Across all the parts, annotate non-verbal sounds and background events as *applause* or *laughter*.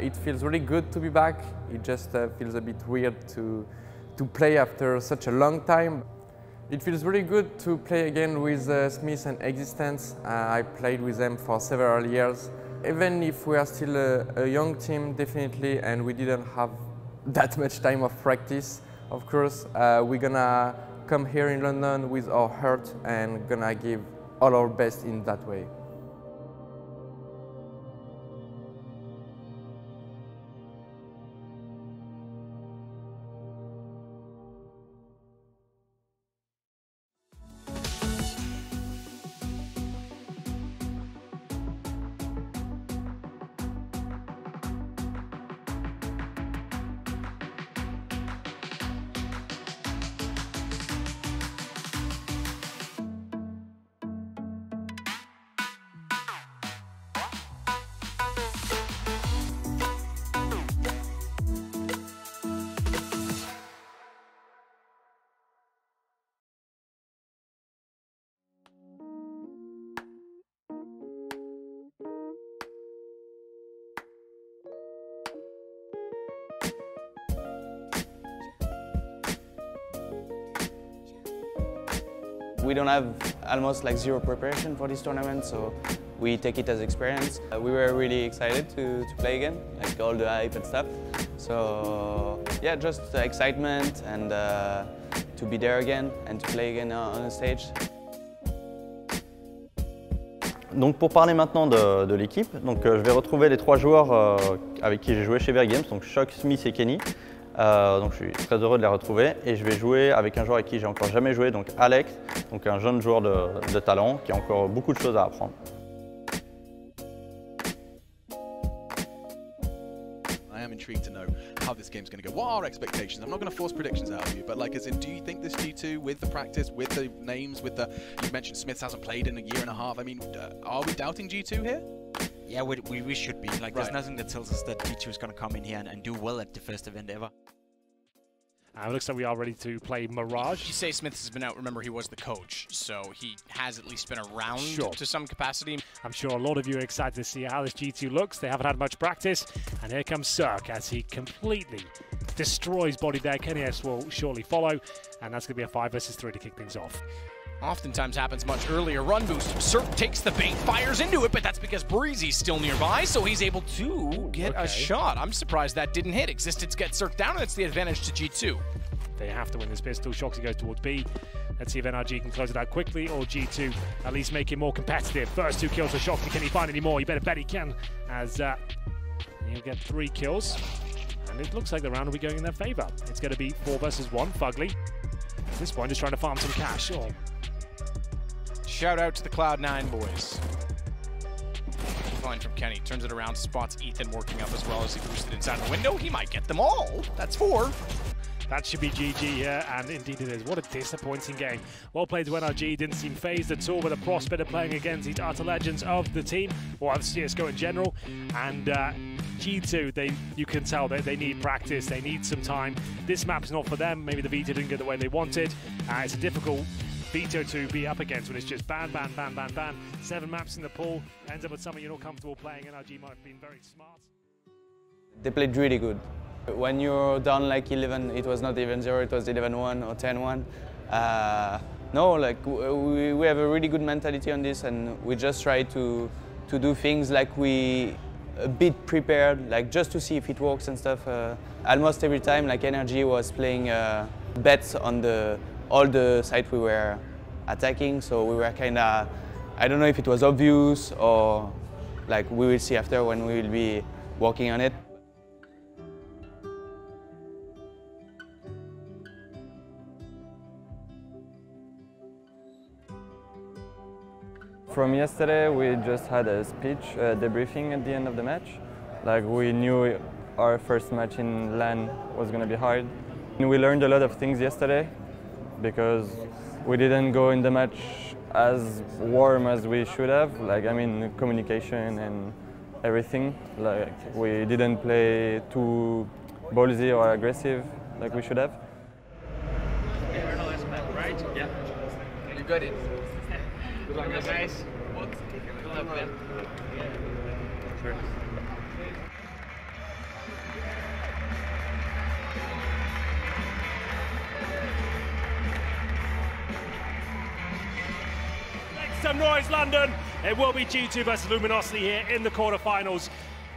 It feels really good to be back. It just uh, feels a bit weird to, to play after such a long time. It feels really good to play again with uh, Smith and Ex6tenz. Uh, I played with them for several years. Even if we are still a, a young team, definitely, and we didn't have *laughs* that much time of practice, of course, uh, we're gonna come here in London with our heart and gonna give all our best in that way. We don't have almost like zero preparation for this tournament, so we take it as experience. Uh, we were really excited to, to play again, like all the hype and stuff. So yeah, just uh, excitement and uh, to be there again and to play again on the stage. Donc pour parler maintenant de, l'équipe, euh, je vais retrouver les trois joueurs euh, avec qui j'ai joué chez Games, donc Shock, Smith et Kenny. Euh, donc je suis très heureux de les retrouver et je vais jouer avec un joueur avec qui j'ai encore jamais joué, donc Alex, donc un jeune joueur de, de talent qui a encore beaucoup de choses à apprendre. I am intrigued to know how this game's going to go. What are expectations? I'm not going to force predictions out of you, but like, as in, do you think this G2 with the practice, with the names, with the you mentioned Smith hasn't played in a year and a half. I mean, uh, are we doubting G2 here? Yeah, we, we, we should be. Like, Right. there's nothing that tells us that G2 is going to come in here and, and do well at the first event ever. Uh, it looks like we are ready to play Mirage. You say Smith has been out. Remember, he was the coach, so he has at least been around Sure. to some capacity. I'm sure a lot of you are excited to see how this G2 looks. They haven't had much practice. And here comes CeRq as he completely destroys bodyy there. Kenny S will surely follow. And that's going to be a 5 versus 3 to kick things off. Oftentimes happens much earlier. Run boost. CeRq takes the bait, fires into it, but that's because Brehze's still nearby, so he's able to get okay. a shot. I'm surprised that didn't hit. Ex6tenz gets CeRq down, and it's the advantage to G2. They have to win this pistol. Shoxy goes towards B. Let's see if NRG can close it out quickly or G2 at least make it more competitive. First two kills for Shoxy. Can he find any more? You better bet he can as uh, he'll get three kills. And it looks like the round will be going in their favour. It's going to be four versus one. Fugly at this point is trying to farm some cash. Oh, Shout out to the Cloud9 boys. Fine from Kenny. Turns it around, spots Ethan working up as well as he boosted inside the window. He might get them all. That's four. That should be GG here, and indeed it is. What a disappointing game. Well played to NRG, didn't seem phased at all with the prospect of playing against these utter legends of the team, or of CSGO in general. And uh, G2, they you can tell that they need practice, they need some time. This map's not for them. Maybe the veto didn't go the way they wanted. Uh, it's a difficult veto to be up against when it's just ban, ban, ban, ban, ban. Seven maps in the pool, ends up with something you're not comfortable playing. NRG might have been very smart. They played really good. When you're down like 11, it was not even 0, it was 11-1 or 10-1. Uh, no, like we, we have a really good mentality on this and we just try to, to do things like we a bit prepared, like just to see if it works and stuff. Uh, almost every time, like NRG was playing uh, bets on the all the sites we were attacking, so we were kind of, I don't know if it was obvious or like we will see after when we will be working on it. From yesterday, we just had a speech, uh, debriefing at the end of the match. Like we knew our first match in LAN was going to be hard. And we learned a lot of things yesterday because we didn't go in the match as warm as we should have. Like I mean, communication and everything. Like we didn't play too ballsy or aggressive like we should have. Right? Yeah. You got it. Good some noise, London. It will be G2 versus Luminosity here in the quarterfinals,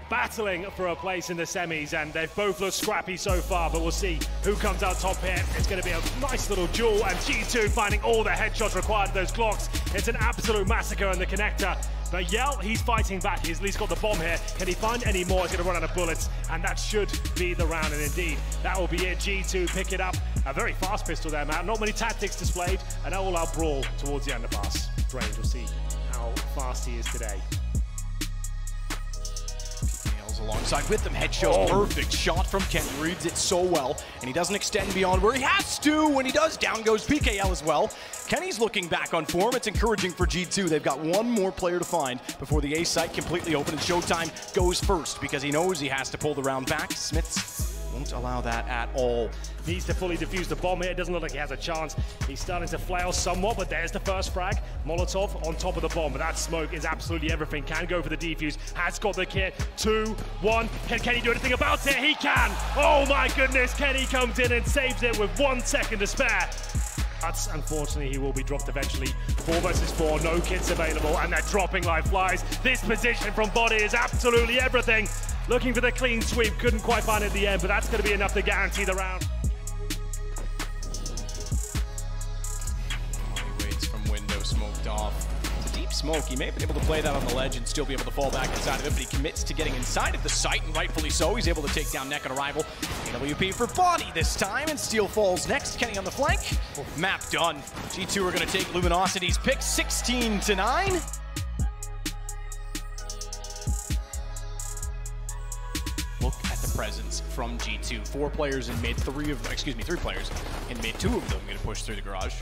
battling for a place in the semis, and they've both looked scrappy so far, but we'll see who comes out top here. It's going to be a nice little duel, and G2 finding all the headshots required those clocks. It's an absolute massacre in the connector. But yel, he's fighting back. He's at least got the bomb here. Can he find any more? He's going to run out of bullets, and that should be the round. And indeed, that will be it. G2 pick it up. A very fast pistol there, Matt. Not many tactics displayed. An all-out brawl towards the underpass. Strange. We'll see how fast he is today. Nails alongside with them. Head shows oh. perfect shot from Kenny. Reads it so well, and he doesn't extend beyond where he has to. When he does, down goes PKL as well. Kenny's looking back on form. It's encouraging for G2. They've got one more player to find before the A site completely open, and Showtime goes first because he knows he has to pull the round back. Smiths won't allow that at all. Needs to fully defuse the bomb here. Doesn't look like he has a chance. He's starting to flail somewhat, but there's the first frag. Molotov on top of the bomb, but that smoke is absolutely everything. Can go for the defuse. Has got the kit. Two, one. Can Kenny do anything about it? He can. Oh my goodness. Kenny comes in and saves it with one second to spare. That's unfortunately, he will be dropped eventually. Four versus four, no kits available, and they're dropping like flies. This position from bodyy is absolutely everything. Looking for the clean sweep, couldn't quite find it at the end, but that's going to be enough to guarantee the round. He waits from window, smoked off. It's a deep smoke. He may have been able to play that on the ledge and still be able to fall back inside of it, but he commits to getting inside of the site, and rightfully so. He's able to take down Neck on arrival. AWP for bodyy this time, and Steel falls next. Kenny on the flank. Map done. G2 are going to take Luminosity's pick 16 to 9. Presence from G2. Four players in mid, three of them, excuse me, three players in mid, two of them going to push through the garage.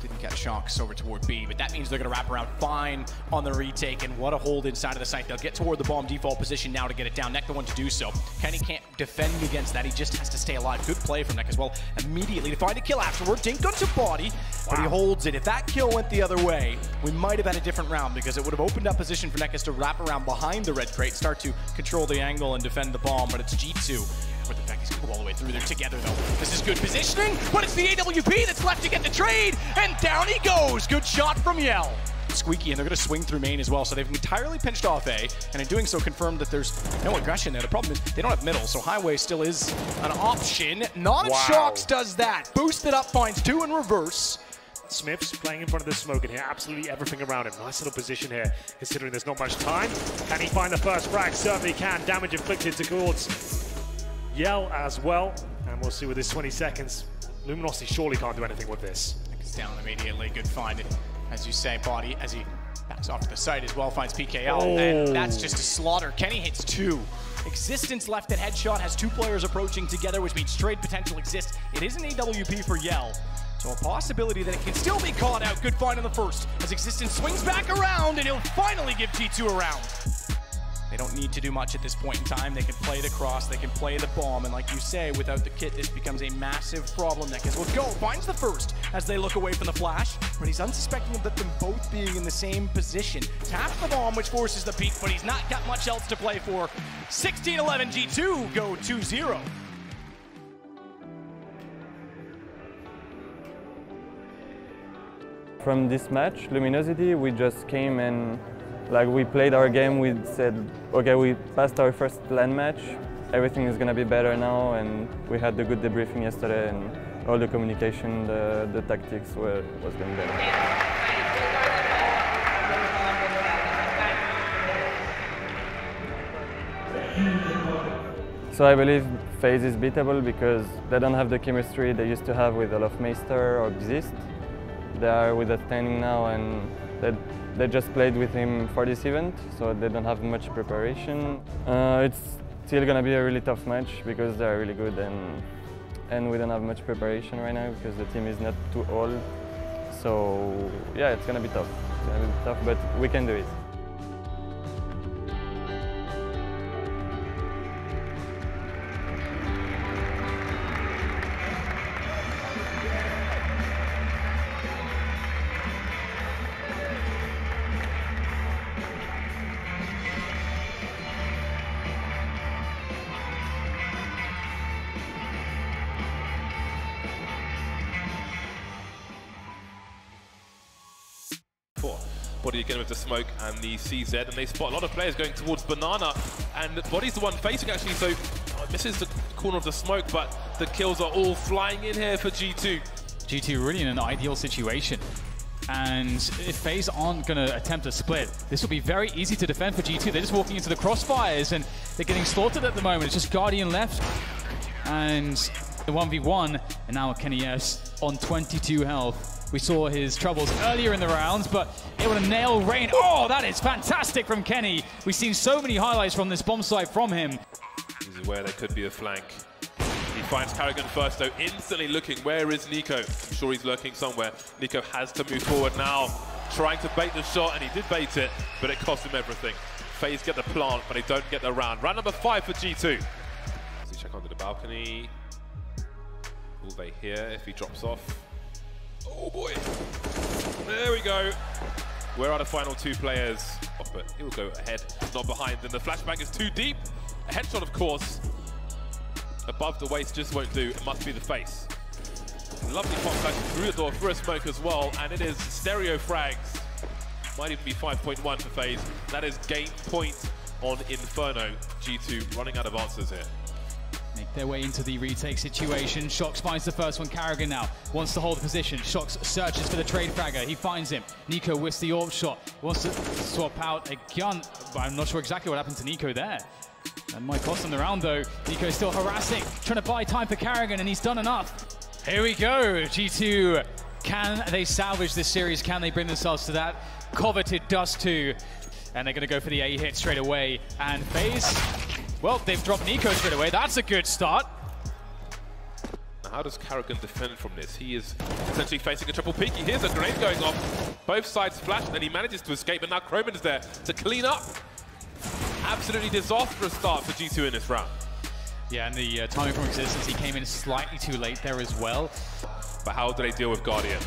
Didn't catch shox over toward B, but that means they're going to wrap around fine on the retake, and what a hold inside of the site. They'll get toward the bomb default position now to get it down. Neck the one to do so. Kenny can't defend against that. He just has to stay alive. Good play from Neck as well. Immediately to find a kill afterward. Dink onto bodyy, but he holds it. If that kill went the other way, we might have had a different round because it would have opened up position for NEKIZ to wrap around behind the red crate, start to control the angle and defend the bomb, but it's G2 with the fact he's going to go all the way through there together, though. This is good positioning, but it's the AWP that's left to get the trade, and down he goes. Good shot from yel. Squeaky, and they're going to swing through main as well, so they've entirely pinched off A, and in doing so confirmed that there's no aggression there. The problem is they don't have middle, so Highway still is an option. Not Wow. Shox does that. Boosted up, finds two in reverse. Smith's playing in front of the smoke in here, absolutely everything around him. Nice little position here, considering there's not much time. Can he find the first frag? Certainly can. Damage inflicted to Gords. Yell as well, and we'll see with his 20 seconds. Luminosity surely can't do anything with this. It's down immediately. Good find. As you say, bodyy as he backs off to the side as well, finds PKL. Oh. And that's just a slaughter. Kenny hits two. Ex6tenz left at headshot has two players approaching together, which means trade potential exists. It is an AWP for yel. So a possibility that it can still be caught out. Good find on the first. As Ex6tenz swings back around, and he'll finally give G2 a round. They don't need to do much at this point in time. They can play the cross, they can play the bomb, and like you say, without the kit, this becomes a massive problem. NEKIZ will go, finds the first as they look away from the flash, but he's unsuspecting of them both being in the same position. Taps the bomb, which forces the peak, but he's not got much else to play for. 16-11 G2 go 2-0. From this match, Luminosity, we just came and like we played our game. We said, okay, we passed our first LAN match. Everything is gonna be better now, and we had the good debriefing yesterday, and all the communication, the, the tactics were was going better. So I believe FaZe is beatable because they don't have the chemistry they used to have with olofmeister or Bzist. They are with us standing now and they, they just played with him for this event, so they don't have much preparation. Uh, it's still gonna be a really tough match because they are really good and, and we don't have much preparation right now because the team is not too old. So yeah, it's gonna be tough. It's gonna be tough, but we can do it. Body again with the smoke and the CZ, and they spot a lot of players going towards Banana, and bodyy's the one facing actually, so oh, misses the corner of the smoke, but the kills are all flying in here for G2. G2 really in an ideal situation. And if FaZe aren't going to attempt a split, this will be very easy to defend for G2. They're just walking into the crossfires and they're getting slaughtered at the moment. It's just Guardian left. And the 1v1, and now Kenny S on 22 health. We saw his troubles earlier in the rounds, but able to nail Rain. Oh, that is fantastic from Kenny. We've seen so many highlights from this bomb site from him. This is where there could be a flank. He finds karrigan first, though, instantly looking, where is NiKo? I'm sure he's lurking somewhere. NiKo has to move forward now, trying to bait the shot, and he did bait it, but it cost him everything. FaZe get the plant, but they don't get the round. Round number five for G2. So check onto the balcony. Will they hear if he drops off? Oh boy. There we go. Where are the final two players? Oh, but he will go ahead, not behind. And the flashbang is too deep. A headshot, of course. Above the waist just won't do. It must be the face. Lovely pop flash through the door, for a smoke as well. And it is stereo frags. Might even be 5.1 for FaZe. That is game point on Inferno. G2 running out of answers here. Make their way into the retake situation. Shox finds the first one. karrigan now wants to hold the position. Shox searches for the trade fragger. He finds him. NiKo with the orb shot. Wants to swap out a gun. I'm not sure exactly what happened to NiKo there. That might cost him the round though. NiKo is still harassing, trying to buy time for karrigan, and he's done enough. Here we go. G2, can they salvage this series? Can they bring themselves to that coveted Dust 2? And they're going to go for the A hit straight away. And FaZe well, they've dropped NiKo straight away. That's a good start. Now, how does karrigan defend from this? He is essentially facing a triple peek. He hears a grenade going off. Both sides flash, and he manages to escape, but now Kroman is there to clean up. Absolutely disastrous start for G2 in this round. Yeah, and the uh, timing from Ex6tenz, he came in slightly too late there as well. But how do they deal with Guardian?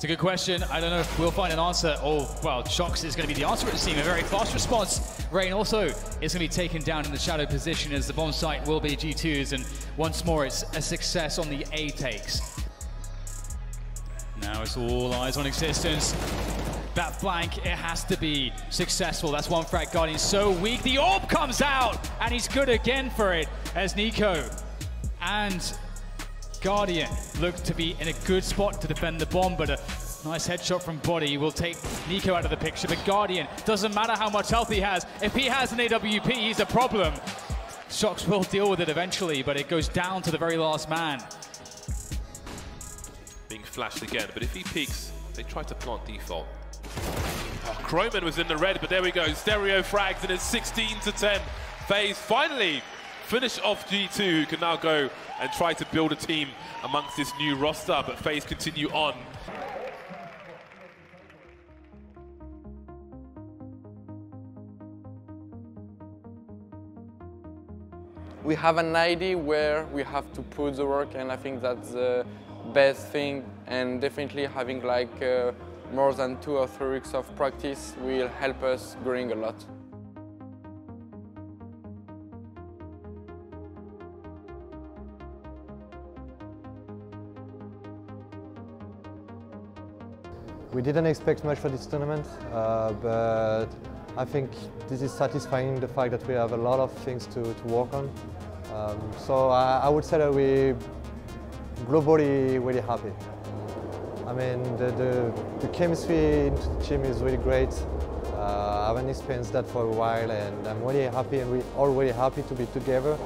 It's a good question. I don't know if we'll find an answer. Oh, well, Shox is going to be the answer, it seems. A very fast response. Rain also is going to be taken down in the shadow position as the bomb site will be G2's. And once more, it's a success on the A takes. Now it's all eyes on Ex6tenz. That flank, it has to be successful. That's one frag Guardian so weak. The orb comes out, and he's good again for it as NiKo and Guardian looked to be in a good spot to defend the bomb, but a nice headshot from bodyy will take NiKo out of the picture. But Guardian, doesn't matter how much health he has, if he has an AWP, he's a problem. Shox will deal with it eventually, but it goes down to the very last man. Being flashed again, but if he peeks, they try to plant default. Oh, Kroman was in the red, but there we go. Stereo frags, and it's 16 to 10. FaZe finally finish off G2, who can now go and try to build a team amongst this new roster, but FaZe continue on. We have an idea where we have to put the work and I think that's the best thing and definitely having like uh, more than two or three weeks of practice will help us growing a lot. We didn't expect much for this tournament, uh, but I think this is satisfying the fact that we have a lot of things to, to work on. Um, so I, I, would say that we globally really happy. I mean, the, the, the chemistry the team is really great. Uh, I haven't experienced that for a while and I'm really happy and we're all really happy to be together.